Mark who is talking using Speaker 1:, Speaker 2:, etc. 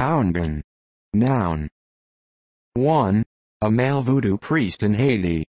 Speaker 1: Houngan. Noun. 1. A male voodoo priest in Haiti.